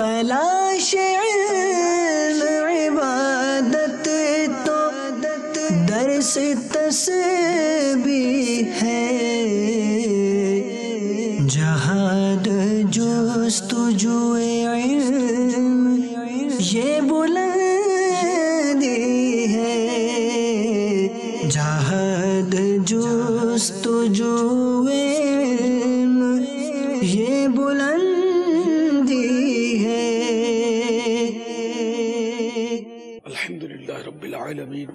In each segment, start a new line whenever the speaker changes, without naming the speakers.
تلاش علم عبادت تو درس تسبیح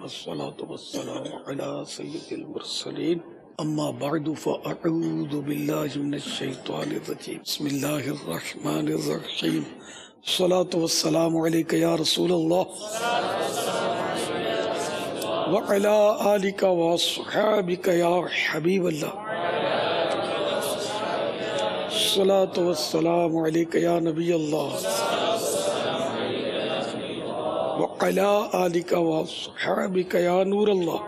والصلاة والسلام على سيد المرسلين. أما بعد، فأعوذ بالله من الشيطان الرجيم. بسم الله الرحمن الرحيم. الصلاة والسلام عليك يا رسول الله. وعلى آلك وصحابك يا حبيب الله. الصلاة والسلام عليك يا نبي الله. وعلى آلك وصحابك يا نور الله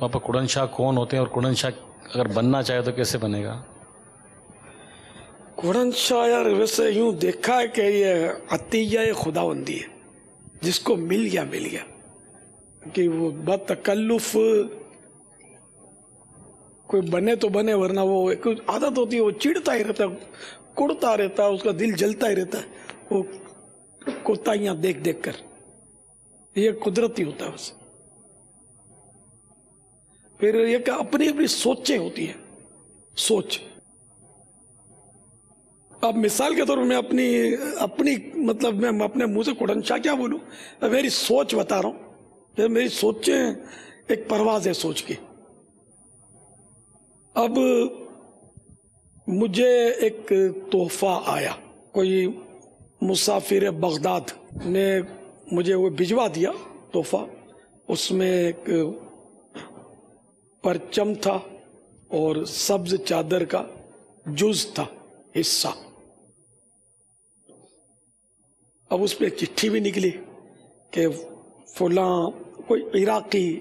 پاپا کڑن شاہ کون ہوتے ہیں اور کڑن شاہ اگر بننا چاہے تو کیسے بنے گا؟
قرآن شاہ یار ویسے یوں دیکھا ہے کہ یہ عطیہ خدا بندی ہے جس کو مل گیا مل گیا۔ کہ وہ بتکلف کوئی بنے تو بنے ورنہ وہ ایک عادت ہوتی ہے وہ چڑتا ہی رہتا ہے کڑتا رہتا ہے اس کا دل جلتا ہی رہتا ہے۔ وہ کوتاہیاں دیکھ دیکھ کر۔ یہ قدرتی ہوتا ہے بس پھر یہ کہ اپنی اپنی سوچیں ہوتی ہیں۔ سوچ۔ اب مثال کے طور پر میں اپنی اپنی مطلب میں اپنے منہ سے قرآن شاہ کیا بولوں؟ میری سوچ بتا رہا ہوں۔ میری سوچیں ایک پرواز ہے سوچ کی۔ اب مجھے ایک تحفہ آیا۔ کوئی مسافر بغداد نے مجھے وہ بھجوا دیا تحفہ۔ اس میں ایک پرچم تھا اور سبز چادر کا جز تھا حصہ۔ اب اس پہ چٹھی بھی نکلی کہ فلاں کوئی عراقی،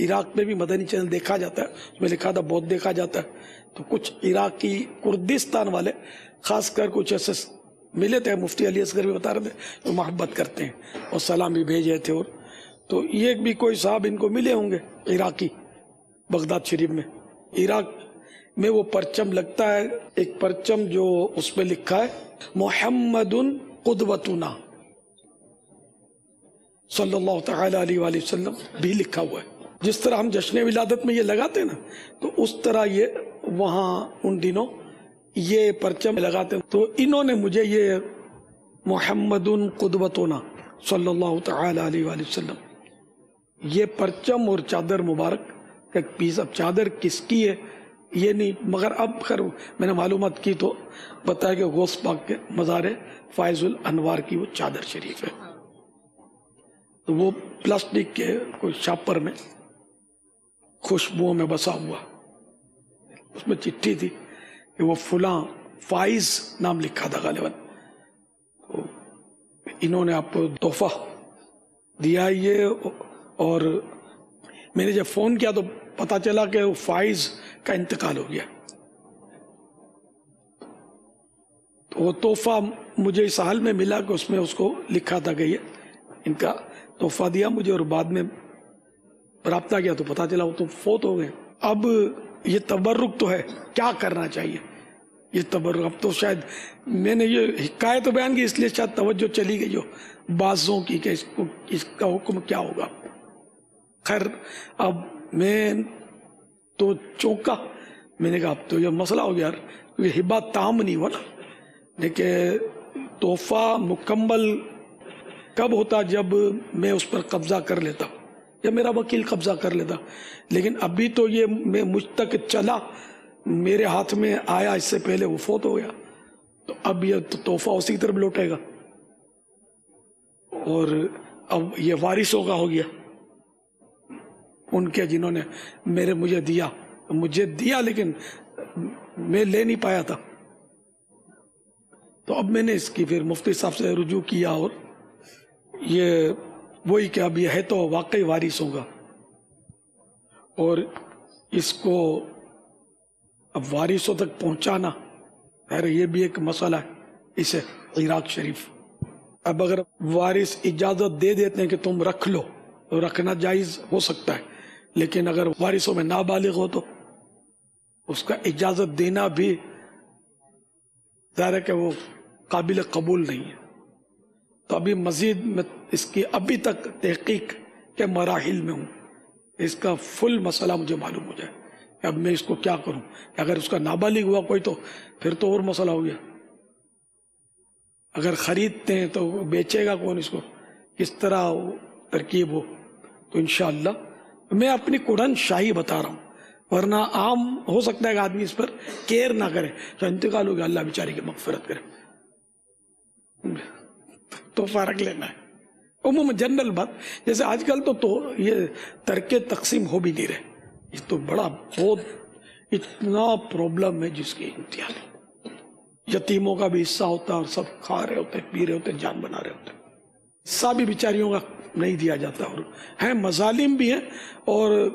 عراق میں بھی مدنی چینل دیکھا جاتا ہے، اس میں لکھا تھا بہت دیکھا جاتا ہے۔ تو کچھ عراقی کردستان والے، خاص کر کچھ ایسے ملے تھے، مفتی علی اصغر بھی بتا رہے تھے محبت کرتے ہیں اور سلام بھی بھیجے تھے اور تو یہ بھی کوئی صاحب ان کو ملے ہوں گے عراقی بغداد شریف میں۔ عراق میں وہ پرچم لگتا ہے، ایک پرچم جو اس میں لکھا ہے، محمد قدوتنا صلی اللہ تعالی علیہ وآلہ وسلم بھی لکھا ہوا ہے۔ جس طرح ہم جشن ولادت میں یہ لگاتے ہیں نا، تو اس طرح یہ وہاں ان دنوں یہ پرچم لگاتے تو انہوں نے مجھے یہ محمد قدوتنا صلی اللہ تعالی علیہ وآلہ وسلم، یہ پرچم اور چادر مبارک، ایک پیس اب چادر کس کی ہے؟ یہ نہیں، مگر اب خیر، میں نے معلومات کی تو بتایا کہ غوث پاک کے مزار فائز الانوار کی وہ چادر شریف ہے۔ تو وہ پلاسٹک کے کوئی شاپر میں خوشبوؤں میں بسا ہوا۔ اس میں چٹھی تھی۔ کہ وہ فلاں فائز نام لکھا تھا غالباً۔ انہوں نے آپ کو تحفہ دیا یہ، اور میں نے جب فون کیا تو پتا چلا کہ وہ فائز کا انتقال ہو گیا۔ تو وہ تحفہ مجھے اس حال میں ملا کہ اس میں اس کو لکھا تھا کہ یہ ان کا تحفہ دیا مجھے اور بعد میں رابطہ کیا تو پتا چلا وہ تو فوت ہو گئے۔ اب یہ تبرک تو ہے، کیا کرنا چاہیے؟ یہ تبرک، اب تو شاید میں نے یہ حکایت بیان کی، اس لیے شاید توجہ چلی گئی ہو۔ بازوں کی کہ اس کو، اس کا حکم کیا ہوگا؟ خیر، اب میں تو چونکا، میں نے کہا اب تو یہ مسئلہ ہو گیا یار، یہ ہبا تام نہیں ہوا نا۔ لیکن تحفہ مکمل کب ہوتا جب میں اس پر قبضہ کر لیتا؟ یا میرا وکیل قبضہ کر لیتا۔ لیکن ابھی تو یہ میں مجھ تک چلا، میرے ہاتھ میں آیا، اس سے پہلے وہ فوت ہو گیا۔ تو اب یہ تحفہ اسی طرف لوٹے گا۔ اور اب یہ وارثوں کا ہو گیا۔ ان کے جنہوں نے میرے مجھے دیا مجھے دیا، لیکن میں لے نہیں پایا تھا۔ تو اب میں نے اس کی پھر مفتی صاحب سے رجوع کیا اور یہ وہی کہ اب یہ ہے تو واقعی وارث ہوگا۔ اور اس کو اب وارثوں تک پہنچانا ارے یہ بھی ایک مسئلہ ہے، اسے عراق شریف۔ اب اگر وارث اجازت دے دیتے ہیں کہ تم رکھ لو، تو رکھنا جائز ہو سکتا ہے۔ لیکن اگر وارثوں میں نابالغ ہو تو اس کا اجازت دینا بھی ظاہر ہے کہ وہ قابل قبول نہیں ہے۔ تو ابھی مزید میں اس کی ابھی تک تحقیق کے مراحل میں ہوں۔ اس کا فل مسئلہ مجھے معلوم ہو جائے کہ اب میں اس کو کیا کروں۔ اگر اس کا نابالغ ہوا کوئی تو پھر تو اور مسئلہ ہو گیا۔ اگر خریدتے ہیں تو بیچے گا کون اس کو؟ کس طرح ترکیب ہو؟ تو انشاءاللہ میں اپنی قرآن شاہی بتا رہا ہوں۔ ورنہ عام ہو سکتا ہے کہ آدمی اس پر کیئر نہ کرے۔ تو انتقال ہو گیا۔ اللہ بیچاری کی مغفرت کرے۔ تو فرق لینا ہے۔ عموم جنرل بات، جیسے آج کل تو تو یہ ترک تقسیم ہو بھی نہیں رہے۔ یہ تو بڑا بہت اتنا پرابلم ہے جس کی انتہا نہیں یتیموں کا بھی حصہ ہوتا ہے اور سب کھا رہے ہوتے پی رہے ہوتے جان بنا رہے ہوتے حصہ بھی بیچاریوں کا نہیں دیا جاتا اور ہیں، مظالم بھی ہیں اور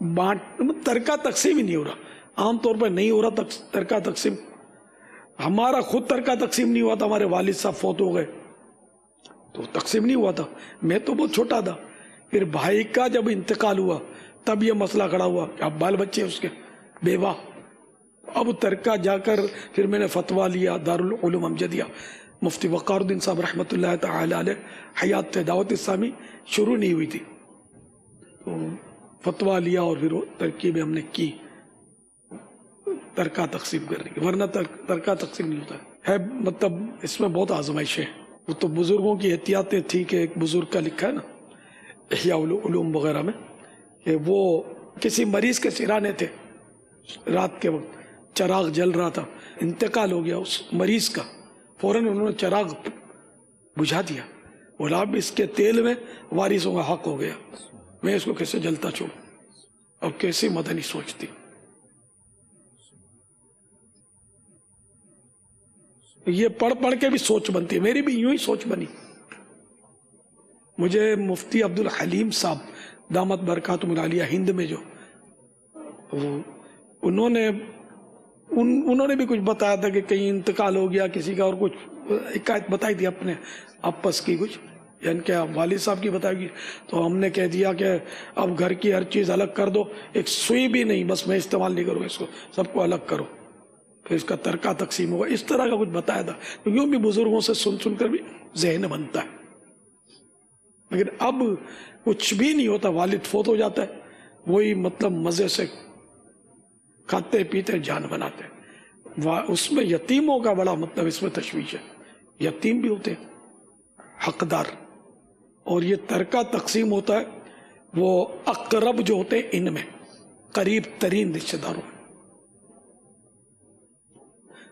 بانٹ مطلب ترکہ تقسیم ہی نہیں ہو رہا۔ عام طور پر نہیں ہو رہا ترکہ تقسیم۔ ہمارا خود ترکہ تقسیم نہیں ہوا تھا ہمارے والد صاحب فوت ہو گئے۔ تو تقسیم نہیں ہوا تھا۔ میں تو بہت چھوٹا تھا۔ پھر بھائی کا جب انتقال ہوا، تب یہ مسئلہ کھڑا ہوا کہ اب بال بچے اس کے۔ بیوہ۔ اب ترکہ جا کر پھر میں نے فتویٰ لیا، دارالعلوم امجدیہ۔ مفتی وقار الدین صاحب رحمۃ اللہ تعالی علیہ، حیات دعوت اسلامی شروع نہیں ہوئی تھی۔ تو فتویٰ لیا اور پھر ترکیب ہم نے کی۔ ترکہ تقسیم کرنے کی، ورنہ ترکہ تقسیم نہیں ہوتا۔ ہے مطلب اس میں بہت آزمائشیں ہیں۔ وہ تو بزرگوں کی احتیاطیں تھی کہ ایک بزرگ کا لکھا ہے نا، احیاء علوم وغیرہ میں، کہ وہ کسی مریض کے سرانے تھے رات کے وقت، چراغ جل رہا تھا، انتقال ہو گیا اس مریض کا، فوراً انہوں نے چراغ بجھا دیا۔ بولا، اب اس کے تیل میں وارثوں کا حق ہو گیا، میں اس کو کیسے جلتا چھوڑوں؟ اور کیسے مدنی سوچتی؟ یہ پڑھ پڑھ کے بھی سوچ بنتی ہے۔ میری بھی یوں ہی سوچ بنی۔ مجھے مفتی عبد الحلیم صاحب، دامت برکات ملالیہ ہند میں جو انہوں نے، ان، انہوں نے بھی کچھ بتایا تھا کہ کہیں انتقال ہو گیا، کسی کا اور کچھ ایک بتائی تھی اپنے آپس کی کچھ۔ یعنی کہ والد صاحب کی بتائے گی تو ہم نے کہہ دیا کہ اب گھر کی ہر چیز الگ کر دو۔ ایک سوئی بھی نہیں، بس میں استعمال نہیں کروں اس کو۔ سب کو الگ کرو۔ پھر اس کا ترکہ تقسیم ہوگا۔ اس طرح کا کچھ بتایا تھا۔ تو یوں بھی بزرگوں سے سن سن کر بھی ذہن بنتا ہے۔ لیکن اب کچھ بھی نہیں ہوتا، والد فوت ہو جاتا ہے، وہی مطلب مزے سے کھاتے پیتے، جان بناتے اس میں یتیموں کا بڑا مطلب اس میں تشویش ہے۔ یتیم بھی ہوتے ہیں، حقدار۔ اور یہ ترکہ تقسیم ہوتا ہے، وہ اقرب جو ہوتے ہیں، ان میں قریب ترین رشتے داروں میں۔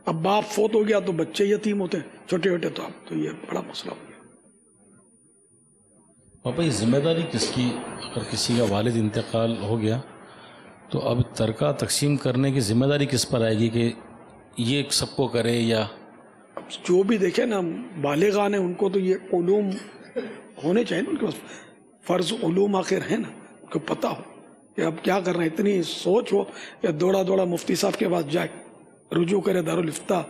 اب باپ فوت ہو گیا تو بچے یتیم ہوتے ہیں چھوٹے چھوٹے تو اب تو یہ بڑا مسئلہ ہو گیا۔
پاپا یہ ذمہ داری کس کی؟ اگر کسی کا والد انتقال ہو گیا تو اب ترکہ تقسیم کرنے کی ذمہ داری کس پر آئے گی کہ یہ سب کو کرے یا؟
جو بھی دیکھے نا بالغان ہیں ان کو تو یہ علوم ہونے چاہیے نا ان کے پاس فرض علوم آخر ہیں نا ان کو پتہ ہو کہ اب کیا کرنا ہے اتنی سوچ ہو کہ دوڑا دوڑا مفتی صاحب کے پاس جائے۔ رجوع کرے دارالفتہ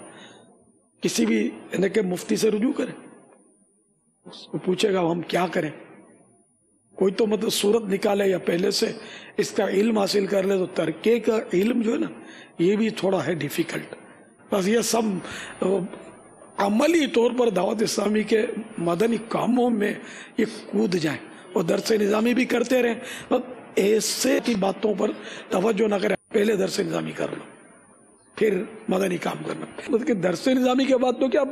کسی بھی یعنی کہ مفتی سے رجوع کرے۔ اس کو پوچھے گا، ہم کیا کریں؟ کوئی تو مطلب صورت نکالے یا پہلے سے اس کا علم حاصل کر لے، تو ترکے کا علم جو ہے نا، یہ بھی تھوڑا ہے ڈیفیکلٹ بس یہ سب عملی طور پر دعوت اسلامی کے مدنی کاموں میں یہ کود جائیں۔ اور درس نظامی بھی کرتے رہیں۔ ایسے کی باتوں پر توجہ نہ کریں۔ پہلے درس نظامی کر لو۔ پھر مدنی کام کرنا۔ مطلب کہ درس نظامی کے بعد تو کیا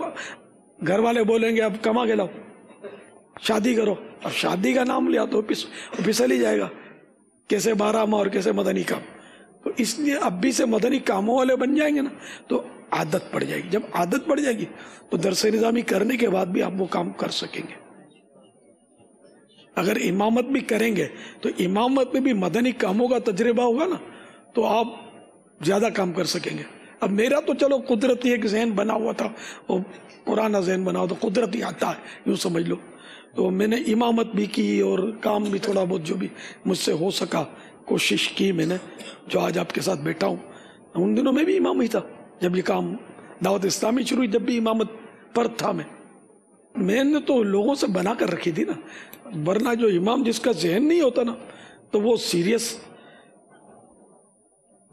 گھر والے بولیں گے، اب کما کے لاؤ۔ شادی کرو۔ اب شادی کا نام لیا تو پھسل ہی جائے گا۔ کیسے بارہ ماہ اور کیسے مدنی کام۔ تو اس لیے اب بھی سے مدنی کاموں والے بن جائیں گے نا، تو عادت پڑ جائے گی۔ جب عادت پڑ جائے گی، تو درس نظامی کرنے کے بعد بھی آپ وہ کام کر سکیں گے۔ اگر امامت بھی کریں گے، تو امامت میں بھی مدنی کاموں کا تجربہ ہوگا نا، تو آپ زیادہ کام کر سکیں گے۔ اب میرا تو چلو قدرتی ایک ذہن بنا ہوا تھا، وہ پرانا ذہن بنا ہوا تھا قدرتی آتا ہے یوں سمجھ لو۔ تو میں نے امامت بھی کی اور کام بھی تھوڑا بہت جو بھی مجھ سے ہو سکا، کوشش کی میں نے، جو آج آپ کے ساتھ بیٹھا ہوں۔ ان دنوں میں بھی امام ہی تھا۔ جب یہ کام دعوت اسلامی شروع ہوئی، جب بھی امامت پر تھا میں۔ میں نے تو لوگوں سے بنا کر رکھی تھی نا۔ ورنہ جو امام جس کا ذہن نہیں ہوتا نا، تو وہ سیریس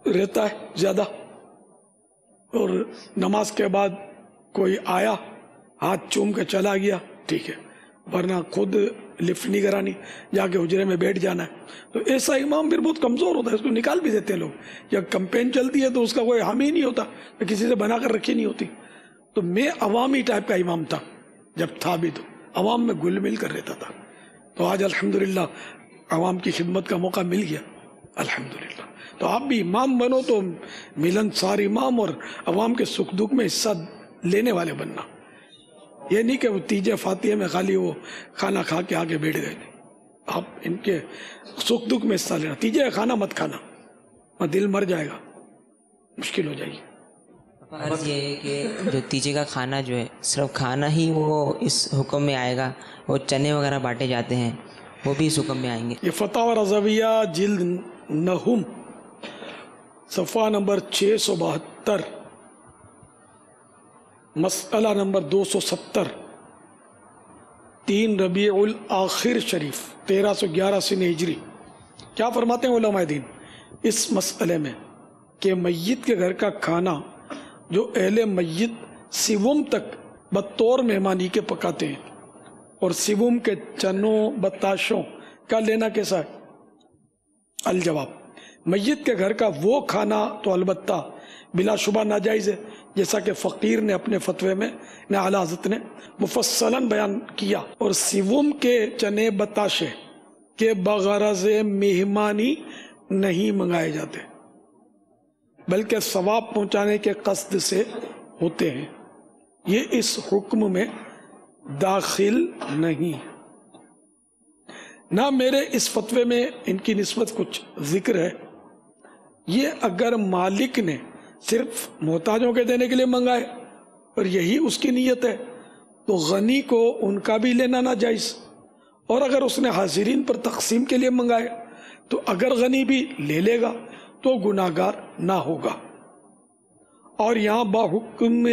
رہتا ہے زیادہ۔ اور نماز کے بعد کوئی آیا، ہاتھ چوم کے چلا گیا، ٹھیک ہے، ورنہ خود لفٹ نہیں کرانی، جا کے حجرے میں بیٹھ جانا ہے۔ تو ایسا امام پھر بہت کمزور ہوتا ہے، اس کو نکال بھی دیتے ہیں لوگ۔ یا کمپین چلتی ہے تو اس کا کوئی حامی نہیں ہوتا کسی سے بنا کر رکھی نہیں ہوتی۔ تو میں عوامی ٹائپ کا امام تھا، جب تھا بھی تو۔ عوام میں گل مل کر رہتا تھا۔ تو آج الحمدللہ عوام کی خدمت کا موقع مل گیا۔ الحمدللہ۔ تو آپ بھی امام بنو تو ملن سار امام اور عوام کے سکھ دکھ میں حصہ لینے والے بننا۔ یہ نہیں کہ وہ تیجے فاتحے میں خالی وہ کھانا کھا کے آگے بیٹھ گئے۔ آپ ان کے سکھ دکھ میں حصہ لینا۔ تیجے کھانا مت کھانا۔ دل مر
جائے گا۔ مشکل ہو جائے گی۔ عرض یہ ہے کہ جو تیجے کا کھانا جو ہے صرف کھانا ہی وہ اس حکم میں آئے گا۔ وہ چنے وغیرہ بانٹے جاتے
ہیں وہ بھی اس حکم میں آئیں گے۔ یہ فتح و رضویہ جلد نہم صفحہ نمبر چھ سو بہتر، مسئلہ نمبر دو سو ستر، تین ربیع الاخر شریف، تیرہ سو گیارہ سن ہجری۔ کیا فرماتے ہیں علماء دین اس مسئلے میں کہ میت کے گھر کا کھانا جو اہل میت سیوم تک بطور مہمانی کے پکاتے ہیں اور سیوم کے چنوں بتاشوں کا لینا کیسا ہے؟ الجواب۔ میت کے گھر کا وہ کھانا تو البتہ بلا شبہ ناجائز ہے، جیسا کہ فقیر نے اپنے فتوے میں اعلیٰ حضرت نے مفصلاً بیان کیا۔ اور سیوم کے چنے بتاشے کے بغرض مہمانی نہیں منگائے جاتے، بلکہ ثواب پہنچانے کے قصد سے ہوتے ہیں۔ یہ اس حکم میں داخل نہیں۔ نہ میرے اس فتوے میں ان کی نسبت کچھ ذکر ہے یہ اگر مالک نے صرف محتاجوں کے دینے کے لیے منگائے اور یہی اس کی نیت ہے، تو غنی کو ان کا بھی لینا ناجائز۔ اور اگر اس نے حاضرین پر تقسیم کے لیے منگائے، تو اگر غنی بھی لے لے گا، تو گناہ گار نہ ہوگا۔ اور یہاں با حکم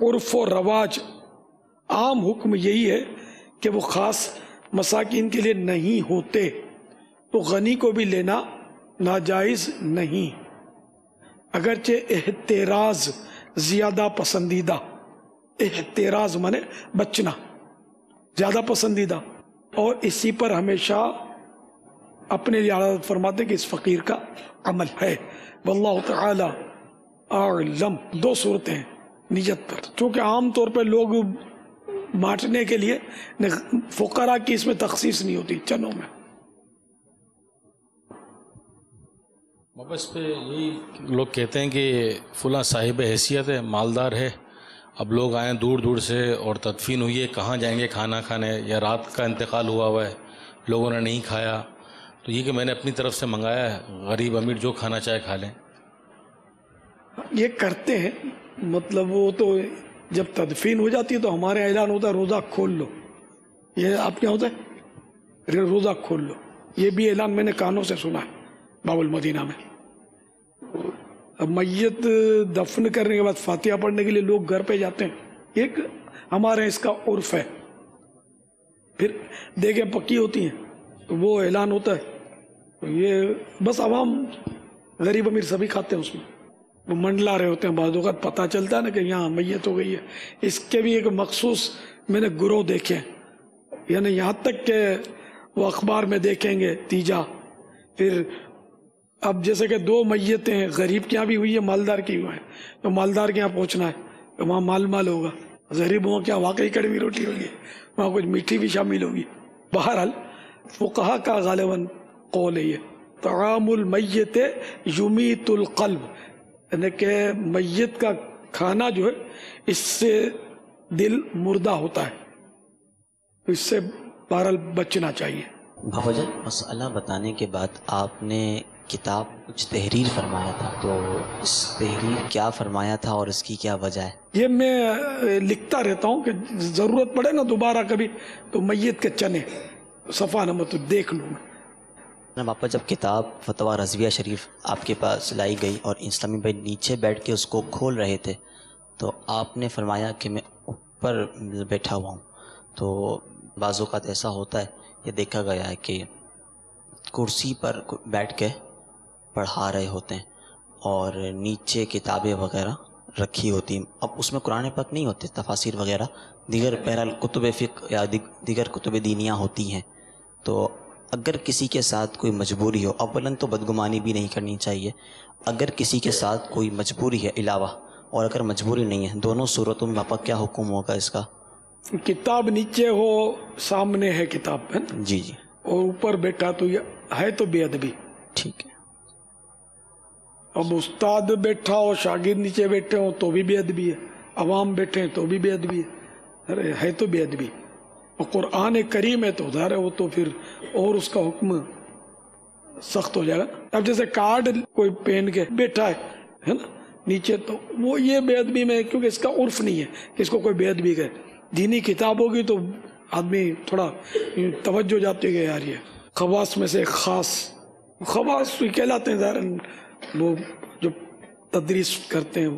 عرف و رواج، عام حکم یہی ہے کہ وہ خاص مساکین کے لیے نہیں ہوتے، تو غنی کو بھی لینا ناجائز نہیں۔ اگرچہ احتراز زیادہ پسندیدہ، احتراز مانے بچنا، زیادہ پسندیدہ۔ اور اسی پر ہمیشہ اپنے لیے عادت فرماتے کہ اس فقیر کا عمل ہے۔ واللہ تعالی اعلم۔ دو صورتیں ہیں نیت پر۔ چونکہ عام طور
پہ لوگ بانٹنے کے لیے، فقرا کی اس میں تخصیص نہیں ہوتی، چنوں میں۔ مبس پہ یہی لوگ کہتے ہیں کہ فلاں صاحب حیثیت ہے مالدار ہے۔ اب لوگ آئیں دور دور سے اور تدفین ہوئی ہے کہاں جائیں گے کھانا کھانے؟ یا رات کا انتقال ہوا ہوا ہے لوگوں نے نہیں کھایا۔ تو یہ
کہ میں نے اپنی طرف سے منگایا ہے غریب امیر جو کھانا چاہے کھا لیں۔ یہ کرتے ہیں مطلب وہ تو جب تدفین ہو جاتی ہے تو ہمارے اعلان ہوتا ہے روزہ کھول لو۔ یہ آپ کیا ہوتا ہے؟ روزہ کھول لو۔ یہ بھی اعلان میں نے کانوں سے سنا ہے باب المدینہ میں۔ اب میت دفن کرنے کے بعد فاتحہ پڑھنے کے لیے لوگ گھر پہ جاتے ہیں۔ ایک ہمارے اس کا عرف ہے۔ پھر دیکھیں پکی ہوتی ہیں۔ تو وہ اعلان ہوتا ہے۔ تو یہ بس عوام غریب امیر سبھی ہی کھاتے ہیں اس میں۔ وہ منڈلا رہے ہوتے ہیں۔ بعض اوقات پتہ چلتا ہے نا کہ یہاں میت ہو گئی ہے۔ اس کے بھی ایک مخصوص میں نے گروہ دیکھے ہیں۔ یعنی یہاں تک کہ وہ اخبار میں دیکھیں گے، تیجا۔ پھر اب جیسے کہ دو میتیں ہیں غریب کے یہاں بھی ہوئی ہے مالدار کی ہوئی ہے تو مالدار کے یہاں پہنچنا ہے، تو وہاں مال مال ہوگا۔ غریبوں کے واقعی کڑوی روٹی ہوگی، وہاں کچھ میٹھی بھی شامل ہوگی۔ بہرحال فقہ کا غالباً قول ہے یہ۔
تعام المیت یمیت القلب یعنی کہ میت کا کھانا جو ہے، اس سے دل مردہ ہوتا ہے۔ اس سے بہرحال بچنا چاہیے۔
بابا مسئلہ بتانے کے بعد آپ نے کتاب کچھ تحریر فرمایا تھا تو اس تحریر کیا فرمایا تھا اور اس کی کیا
وجہ ہے؟ یہ میں لکھتا رہتا ہوں کہ ضرورت پڑے نا دوبارہ کبھی تو میت کے چنے صفحہ نمبر تو دیکھ
لوں میں۔
باپا جب کتاب فتویٰ رضویہ شریف آپ کے پاس لائی گئی اور اسلامی بھائی نیچے بیٹھ کے اس کو کھول رہے تھے تو آپ نے فرمایا کہ میں اوپر بیٹھا ہوا ہوں۔ تو بعض اوقات ایسا ہوتا ہے یہ دیکھا گیا ہے کہ کرسی پر بیٹھ کے پڑھا رہے ہوتے ہیں اور نیچے کتابیں وغیرہ رکھی ہوتی ہیں۔ اب اس میں قرآن پاک نہیں ہوتے تفاصیر وغیرہ دیگر بہرحال کتب فقہ یا دیگر کتب دینیاں ہوتی ہیں۔ تو اگر کسی کے ساتھ کوئی مجبوری ہو اولاً تو بدگمانی بھی نہیں کرنی چاہیے۔ اگر کسی کے ساتھ کوئی مجبوری ہے علاوہ اور اگر مجبوری نہیں ہے دونوں صورتوں میں باپا کیا حکم ہوگا اس کا؟
کتاب نیچے ہو سامنے ہے کتاب ہے
جی جی۔
اور اوپر بیٹھا تو یہ ہے تو بے ادبی۔
ٹھیک۔ ہے
اب استاد بیٹھا ہو، شاگرد نیچے بیٹھے ہو تو بھی بے ادبی ہے، عوام بیٹھے ہیں تو بھی بے ادبی ہے۔ ارے، ہے تو بے ادبی۔ اور قرآن کریم ہے تو ظاہر ہے، وہ تو پھر اور اس کا حکم سخت ہو جائے گا۔ اب جیسے کارڈ کوئی پہن کے بیٹھا ہے ہے نا؟ نیچے تو وہ یہ بے ادبی میں کیونکہ اس کا عرف نہیں ہے کہ اس کو کوئی بے ادبی کہے۔ دینی کتاب ہوگی تو آدمی تھوڑا توجہ جاتے گئے یار یہ خواص میں سے ایک خاص، خواص کہلاتے ہیں ظاہر وہ جو تدریس کرتے ہیں،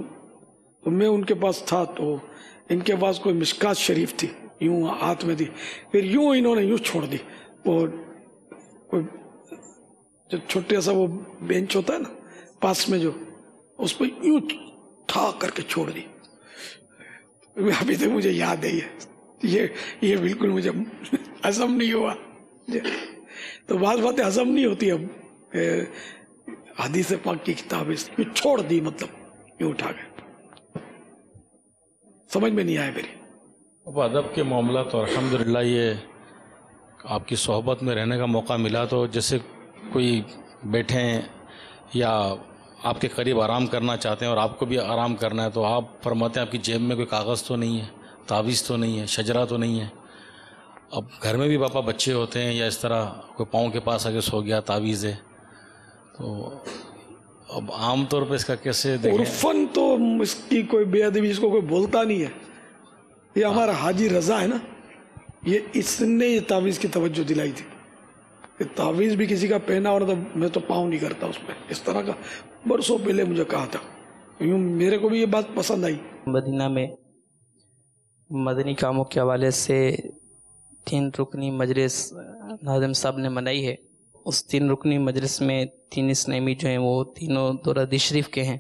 تو میں ان کے پاس تھا تو ان کے پاس کوئی مشکات شریف تھی، یوں ہاتھ میں دی۔ پھر یوں انہوں نے یوں چھوڑ دی۔ وہ کوئی جو چھوٹے سا وہ بینچ ہوتا ہے نا، پاس میں جو، اس پہ یوں ٹھا کر کے چھوڑ دی۔ ابھی تک مجھے یاد ہے، یہ یہ یہ بالکل مجھے ہضم نہیں ہوا۔ تو بعض باتیں ہضم نہیں ہوتی۔ اب حدیث پاک کی کتاب یوں چھوڑ دی مطلب یوں اٹھا کے سمجھ میں نہیں آیا میری
اب ادب کے معاملات اور الحمدللہ یہ آپ کی صحبت میں رہنے کا موقع ملا تو جیسے کوئی بیٹھے ہیں یا آپ کے قریب آرام کرنا چاہتے ہیں اور آپ کو بھی آرام کرنا ہے تو آپ فرماتے ہیں آپ کی جیب میں کوئی کاغذ تو نہیں ہے، تعویذ تو نہیں ہے شجرا تو نہیں ہے۔ اب گھر میں بھی پاپا بچے ہوتے ہیں یا اس طرح کوئی پاؤں کے پاس آگے سو گیا، تعویذ ہے۔ تو اب عام طور پہ اس کا کیسے دیکھیں؟
عرفن تو اس کی کوئی بے ادبی اس کو کوئی بولتا نہیں ہے۔ یہ ہمارا حاجی رضا ہے نا یہ اس نے یہ تعویذ کی توجہ دلائی تھی۔ کہ تعویذ بھی کسی کا پہنا اور میں تو پاؤں نہیں کرتا اس پہ اس طرح کا برسوں پہلے مجھے کہا تھا۔ یوں میرے کو بھی یہ بات پسند آئی۔
مدینہ میں مدنی کاموں کے حوالے سے تین رکنی مجلس ناظم صاحب نے منائی ہے۔ اس تین رکنی مجلس میں تین اسلامی جو ہیں وہ تینوں دورہ شریف کے ہیں۔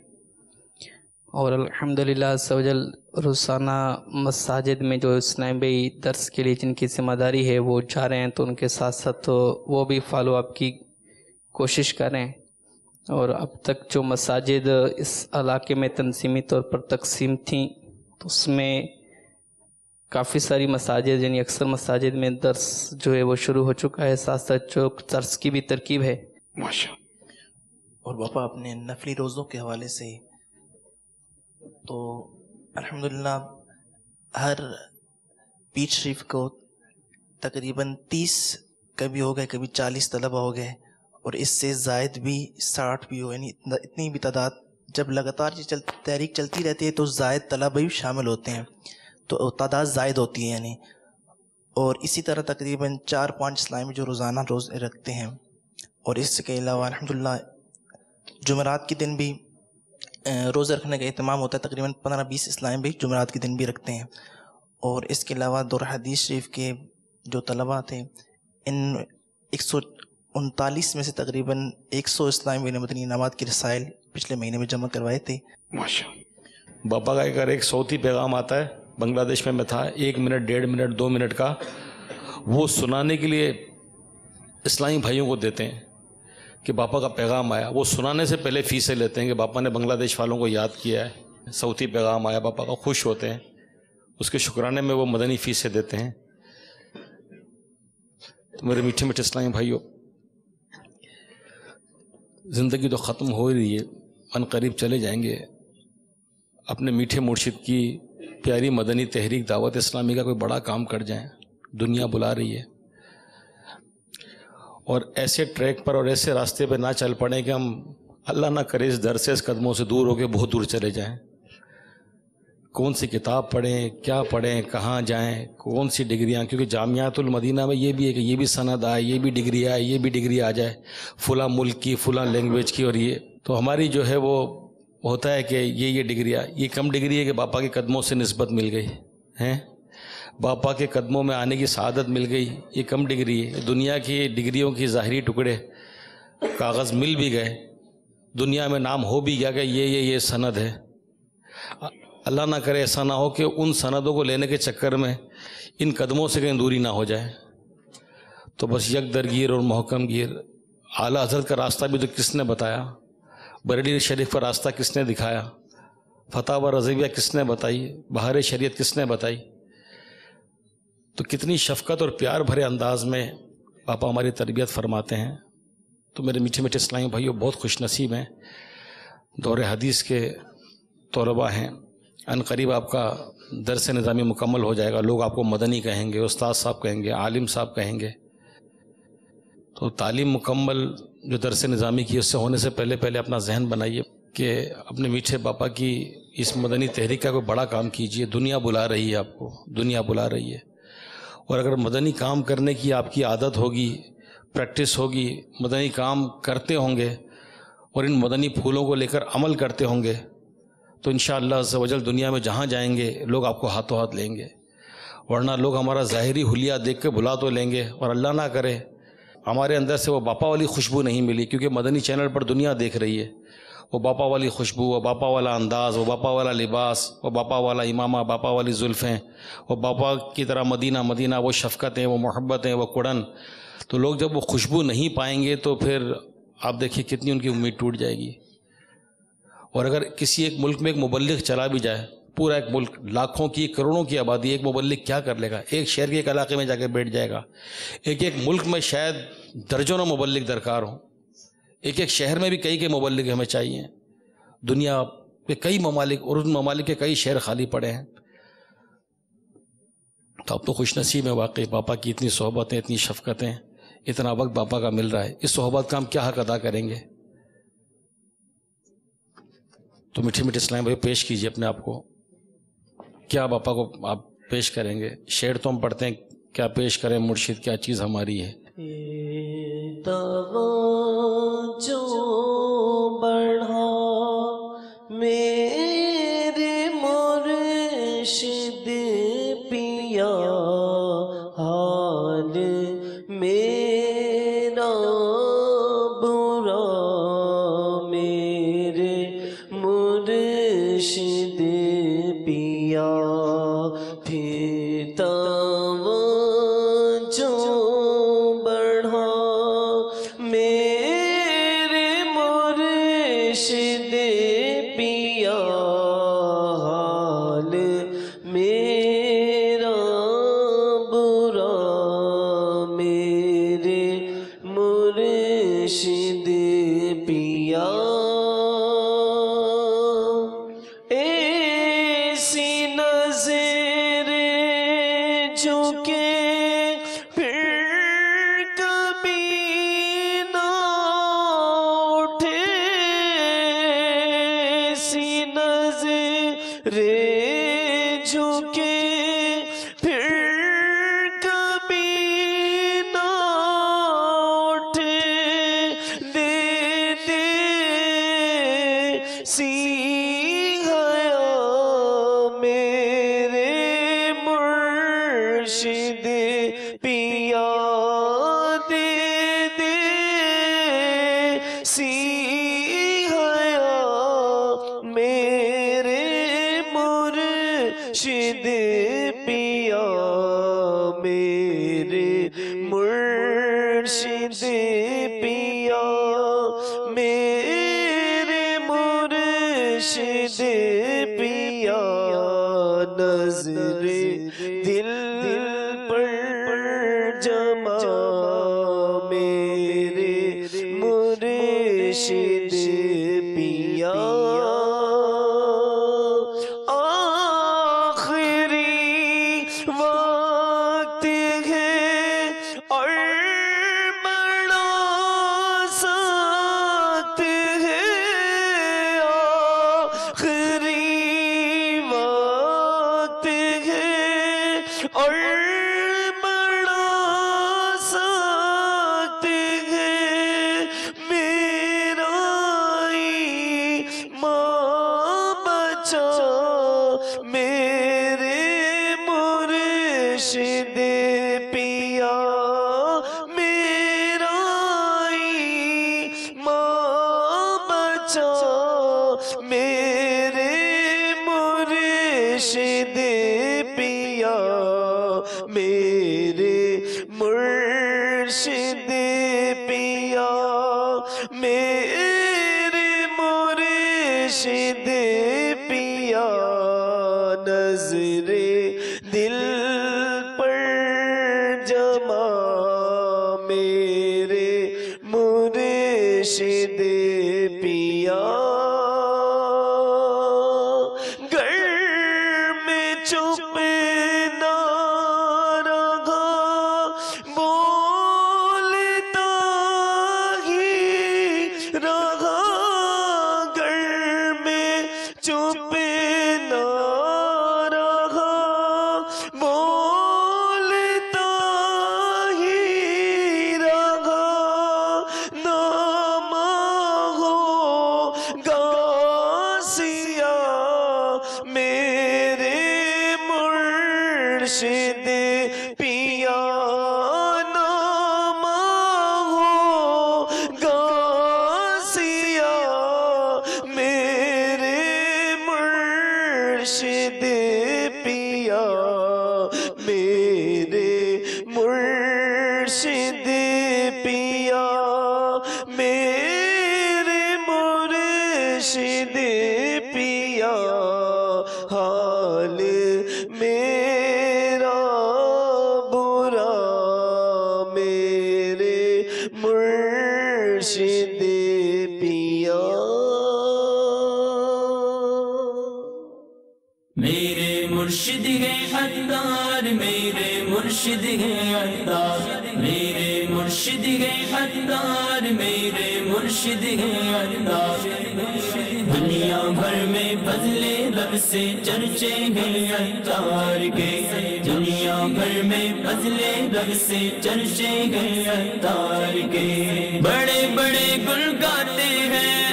اور الحمدللہ سوجل روزانہ مساجد میں جو اسلامی درس کے لیے جن کی ذمہ داری ہے وہ جا رہے ہیں تو ان کے ساتھ ساتھ تو وہ بھی فالو اپ کی کوشش کر رہے ہیں۔ اور اب تک جو مساجد اس علاقے میں تنظیمی طور پر تقسیم تھیں تو اس میں کافی ساری مساجد یعنی اکثر مساجد میں درس جو ہے وہ شروع ہو چکا ہے ساتھ ساتھ جو درس کی بھی ترکیب ہے۔
ماشاء
اور باپا اپنے نفلی روزوں کے حوالے سے تو الحمدللہ ہر پیچ شریف کو تقریباً تیس کبھی ہو گئے کبھی چالیس طلبہ ہو گئے اور اس سے زائد بھی ساٹھ بھی ہو یعنی اتنی بھی تعداد۔ جب لگاتار یہ چل تحریک چلتی رہتی ہے تو زائد طلبہ بھی شامل ہوتے ہیں۔ تو تعداد زائد ہوتی ہے یعنی۔ اور اسی طرح تقریباً چار پانچ اسلامی جو روزانہ روز رکھتے ہیں۔ اور اس کے علاوہ الحمدللہ جمعرات کے دن بھی روزہ رکھنے کا اہتمام ہوتا ہے۔ تقریباً پندرہ بیس اسلام بھی جمعرات کے دن بھی رکھتے ہیں۔ اور اس کے علاوہ دور حدیث شریف کے جو طلباء تھے، ان ایک سو انتالیس میں سے تقریباً ایک سو اسلامی مدنی انعامات کے رسائل پچھلے مہینے میں جمع کروائے تھے۔
ماشاء
باپا کا اگر ایک صوتی پیغام آتا ہے۔ بنگلہ دیش میں میں تھا، ایک منٹ، ڈیڑھ منٹ، دو منٹ کا، وہ سنانے کے لیے اسلامی بھائیوں کو دیتے ہیں کہ باپا کا پیغام آیا۔ وہ سنانے سے پہلے فیسیں لیتے ہیں کہ باپا نے بنگلہ دیش والوں کو یاد کیا ہے صوتی پیغام آیا، باپا کا خوش ہوتے ہیں۔ اس کے شکرانے میں وہ مدنی فیسیں دیتے ہیں۔ تو میرے میٹھے میٹھے اسلامی بھائیوں، زندگی تو ختم ہو رہی ہے۔ ان قریب چلے جائیں گے۔ اپنے میٹھے مرشد کی پیاری مدنی تحریک دعوت اسلامی کا کوئی بڑا کام کر جائیں، دنیا بلا رہی ہے۔ اور ایسے ٹریک پر اور ایسے راستے پہ نہ چل پڑیں کہ ہم اللہ نہ کرے اس در سے، اس قدموں سے دور ہو کے بہت دور چلے جائیں۔ کون سی کتاب پڑھیں، کیا پڑھیں، کہاں جائیں، کون سی ڈگریاں؟ کیونکہ جامعات المدینہ میں یہ بھی ہے کہ یہ بھی سند آئے، یہ بھی ڈگری آئے، یہ بھی ڈگری آ جائے۔ فلاں ملک کی، فلاں لینگویج کی اور یہ۔ تو ہماری جو ہے وہ ہوتا ہے کہ یہ یہ ڈگریاں، یہ کم ڈگری ہے کہ باپا کے قدموں سے نسبت مل گئی، ہیں؟ باپا کے قدموں میں آنے کی سعادت مل گئی، یہ کم ڈگری ہے۔ دنیا کی ڈگریوں کی ظاہری ٹکڑے کاغذ مل بھی گئے، دنیا میں نام ہو بھی گیا کہ یہ یہ یہ سند ہے۔ اللہ نہ کرے ایسا نہ ہو کہ ان سندوں کو لینے کے چکر میں ان قدموں سے کہیں دوری نہ ہو جائے۔ تو بس یک درگیر اور محکم گیر، اعلیٰ حضرت کا راستہ بھی تو کس نے بتایا؟ بریلی شریف کا راستہ کس نے دکھایا؟ فتح و رضویہ کس نے بتائی؟ بہار شریعت کس نے بتائی؟ تو کتنی شفقت اور پیار بھرے انداز میں پاپا ہماری تربیت فرماتے ہیں۔ تو میرے میٹھے میٹھے اسلامی بھائیوں بہت خوش نصیب ہیں۔ دور حدیث کے طلباء ہیں۔ ان قریب آپ کا درس نظامی مکمل ہو جائے گا۔ لوگ آپ کو مدنی کہیں گے استاد صاحب کہیں گے، عالم صاحب کہیں گے۔ تو تعلیم مکمل جو درس نظامی کی اس سے ہونے سے پہلے پہلے اپنا ذہن بنائیے کہ اپنے میٹھے باپا کی اس مدنی تحریک کا کوئی بڑا کام کیجیے۔ دنیا بلا رہی ہے آپ کو۔ دنیا بلا رہی ہے۔ اور اگر مدنی کام کرنے کی آپ کی عادت ہوگی، پریکٹس ہوگی، مدنی کام کرتے ہوں گے اور ان مدنی پھولوں کو لے کر عمل کرتے ہوں گے، تو انشاءاللہ عز و دنیا میں جہاں جائیں گے، لوگ آپ کو ہاتھوں ہاتھ لیں گے۔ ورنہ لوگ ہمارا ظاہری حلیہ دیکھ کے بلا تو لیں گے اور اللہ نہ کرے ہمارے اندر سے وہ باپا والی خوشبو نہیں ملی کیونکہ مدنی چینل پر دنیا دیکھ رہی ہے۔ وہ باپا والی خوشبو، وہ باپا والا انداز، وہ باپا والا لباس، وہ باپا والا امامہ، باپا والی زلفیں، وہ باپا کی طرح مدینہ مدینہ، وہ شفقتیں، وہ محبتیں، وہ کڑن۔ تو لوگ جب وہ خوشبو نہیں پائیں گے تو پھر آپ دیکھیے کتنی ان کی امید ٹوٹ جائے گی۔ اور اگر کسی ایک ملک میں ایک مبلغ چلا بھی جائے پورا ایک ملک، لاکھوں کی، کروڑوں کی آبادی، ایک مبلغ کیا کر لے گا؟ ایک شہر کے ایک علاقے میں جا کے بیٹھ جائے گا۔ ایک ایک ملک میں شاید درجنوں مبلغ درکار ہوں۔ ایک ایک شہر میں بھی کئی کئی مبلغ ہمیں چاہیے۔ دنیا کے کئی ممالک اور ان ممالک کے کئی شہر خالی پڑے ہیں۔ تو اب تو خوش نصیب ہے واقعی پاپا کی اتنی صحبتیں، اتنی شفقتیں، اتنا وقت پاپا کا مل رہا ہے۔ اس صحبت کا ہم کیا حق ادا کریں گے؟ تو میٹھے میٹھے اسلام بھائی، پیش کیجیے اپنے آپ کو۔ کیا باپا کو آپ پیش کریں گے؟ شعر تو ہم پڑھتے ہیں، کیا پیش کریں؟ مرشد، کیا چیز ہماری ہے؟
مرشد پیا see মুর্শিদি فضل رب سے چرشے گئے اتار کے۔ بڑے بڑے گل گاتے ہیں۔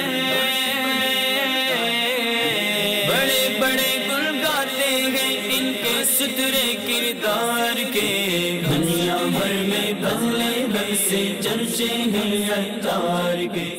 بڑے بڑے گل گاتے ہیں ان کے سترے کردار کے۔ دنیا بھر میں فضل رب سے چرشے گئے اتار کے۔